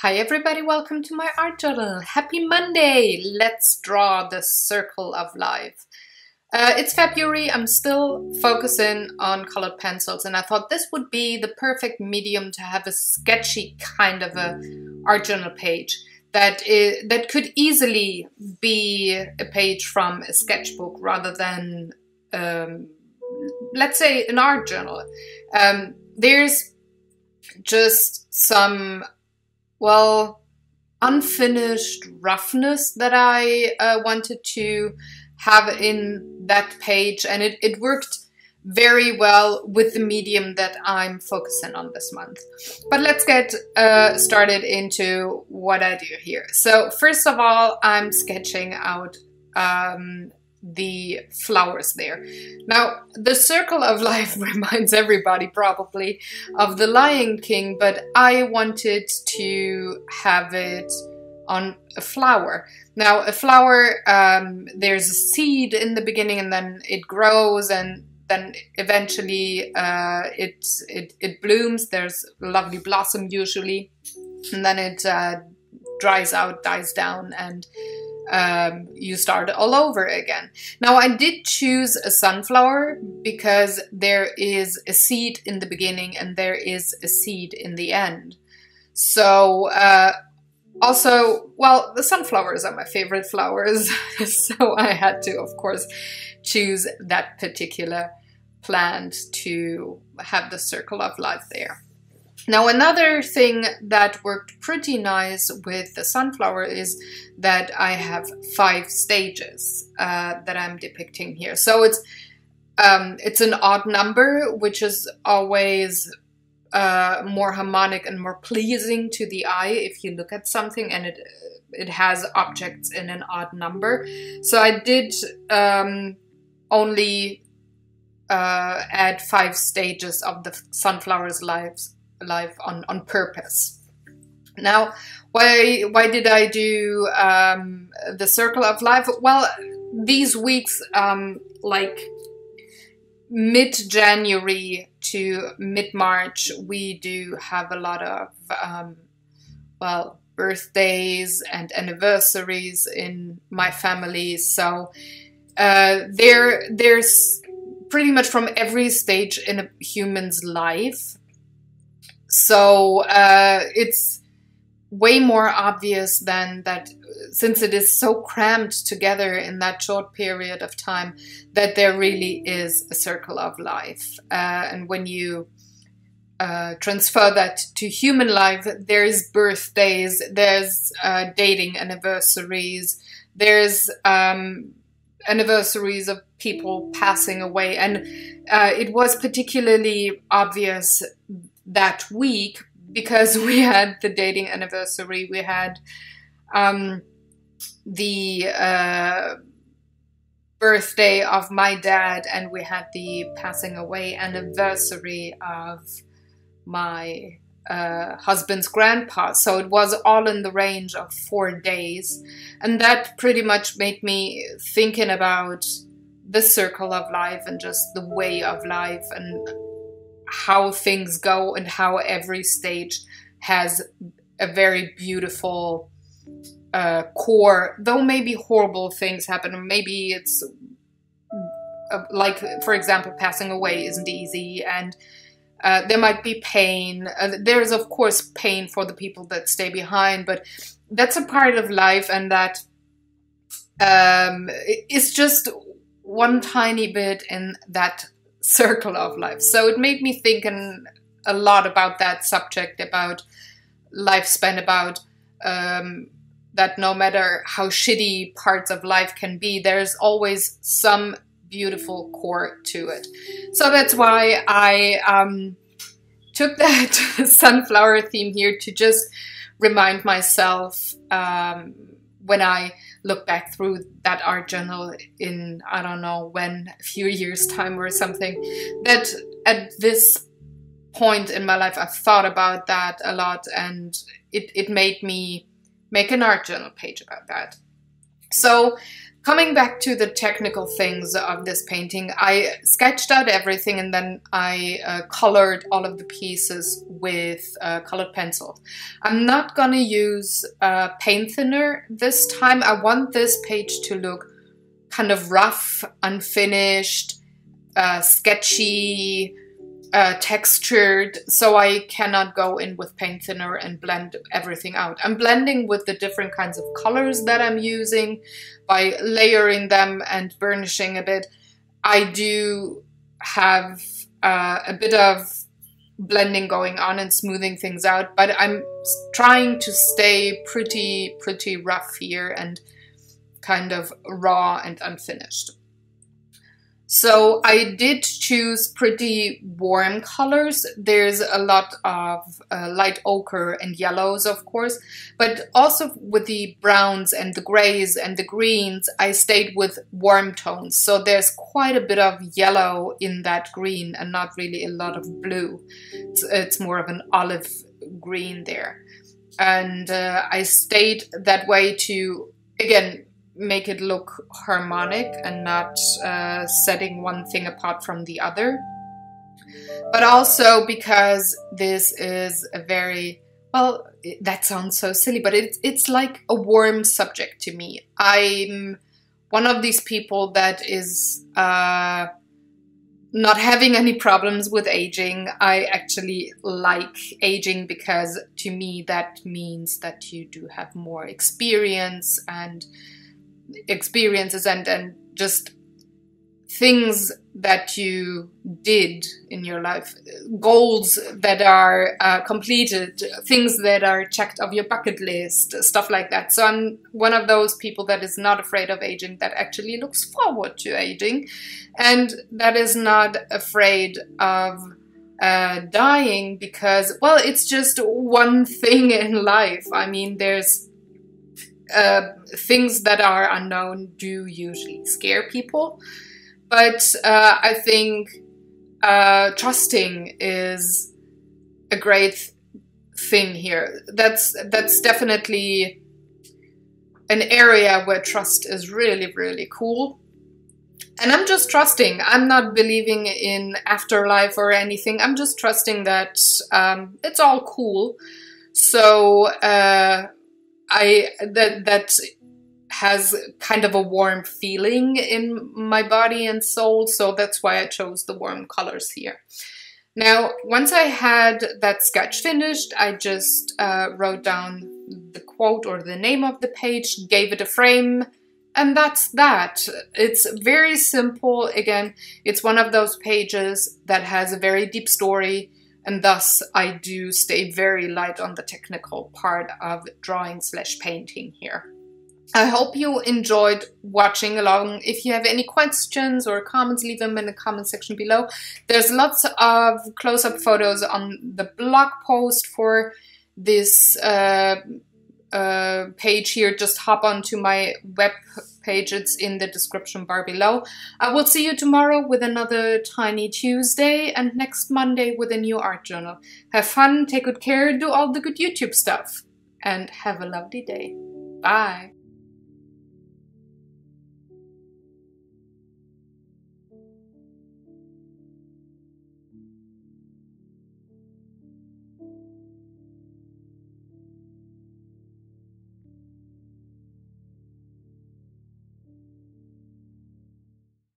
Hi everybody, welcome to my art journal. Happy Monday! Let's draw the circle of life. Uh, it's February, I'm still focusing on colored pencils and I thought this would be the perfect medium to have a sketchy kind of a art journal page that is, that could easily be a page from a sketchbook rather than, um, let's say, an art journal. Um, there's just some well, unfinished roughness that I uh, wanted to have in that page, and it, it worked very well with the medium that I'm focusing on this month. But let's get uh, started into what I do here. So first of all, I'm sketching out um, the flowers there. Now, the circle of life reminds everybody probably of the Lion King, but I wanted to have it on a flower. Now, a flower, um, there's a seed in the beginning and then it grows and then eventually uh, it, it, it blooms. There's a lovely blossom usually, and then it uh, dries out, dies down, and um, you start all over again. Now I did choose a sunflower because there is a seed in the beginning and there is a seed in the end. So uh, also, well, the sunflowers are my favorite flowers, so I had to, of course, choose that particular plant to have the circle of life there. Now another thing that worked pretty nice with the sunflower is that I have five stages uh, that I'm depicting here. So it's um, it's an odd number, which is always uh, more harmonic and more pleasing to the eye if you look at something and it it has objects in an odd number. So I did um, only uh, add five stages of the sunflower's lives life on, on purpose. Now, why why did I do um, the circle of life? Well, these weeks, um, like mid January to mid March, we do have a lot of um, well birthdays and anniversaries in my family. So uh, there there's pretty much from every stage in a human's life so uh, it's way more obvious than that since it is so crammed together in that short period of time that there really is a circle of life. Uh, and when you uh, transfer that to human life there's birthdays there's uh, dating anniversaries there's um, anniversaries of people passing away. And uh, it was particularly obvious that week because we had the dating anniversary, we had um, the uh, birthday of my dad, and we had the passing away anniversary of my uh, husband's grandpa. So it was all in the range of four days. And that pretty much made me thinking about the circle of life and just the way of life and how things go and how every stage has a very beautiful uh, core, though maybe horrible things happen. Maybe it's uh, like, for example, passing away isn't easy, and uh, there might be pain. Uh, there is, of course, pain for the people that stay behind, but that's a part of life, and that um, it's just one tiny bit in that circle of life. So it made me think a lot about that subject, about lifespan, about um, that no matter how shitty parts of life can be, there's always some beautiful core to it. So that's why I um, took that sunflower theme here to just remind myself um, when I look back through that art journal in I don't know when a few years time or something that at this point in my life I've thought about that a lot and it, it made me make an art journal page about that. So Coming back to the technical things of this painting, I sketched out everything and then I uh, colored all of the pieces with uh, colored pencil. I'm not gonna use uh, paint thinner this time. I want this page to look kind of rough, unfinished, uh, sketchy, uh, textured, so I cannot go in with paint thinner and blend everything out. I'm blending with the different kinds of colors that I'm using by layering them and burnishing a bit. I do have uh, a bit of blending going on and smoothing things out, but I'm trying to stay pretty, pretty rough here and kind of raw and unfinished. So I did choose pretty warm colors. There's a lot of uh, light ochre and yellows, of course, but also with the browns and the grays and the greens, I stayed with warm tones. So there's quite a bit of yellow in that green and not really a lot of blue. It's, it's more of an olive green there. And uh, I stayed that way to, again, make it look harmonic and not uh, setting one thing apart from the other. But also because this is a very, well, that sounds so silly, but it's, it's like a warm subject to me. I'm one of these people that is uh, not having any problems with aging. I actually like aging because to me that means that you do have more experience and experiences and and just things that you did in your life, goals that are uh, completed, things that are checked off your bucket list, stuff like that. So I'm one of those people that is not afraid of aging, that actually looks forward to aging, and that is not afraid of uh, dying because, well, it's just one thing in life. I mean, there's uh, things that are unknown do usually scare people. But uh, I think uh, trusting is a great thing here. That's that's definitely an area where trust is really really cool. And I'm just trusting. I'm not believing in afterlife or anything. I'm just trusting that um, it's all cool. So uh, I that that has kind of a warm feeling in my body and soul, so that's why I chose the warm colors here. Now, once I had that sketch finished, I just uh, wrote down the quote or the name of the page, gave it a frame, and that's that. It's very simple. Again, it's one of those pages that has a very deep story and thus I do stay very light on the technical part of drawing slash painting here. I hope you enjoyed watching along. If you have any questions or comments, leave them in the comment section below. There's lots of close-up photos on the blog post for this uh, uh, page here, just hop onto my web page. It's in the description bar below. I will see you tomorrow with another Tiny Tuesday and next Monday with a new art journal. Have fun, take good care, do all the good YouTube stuff, and have a lovely day. Bye.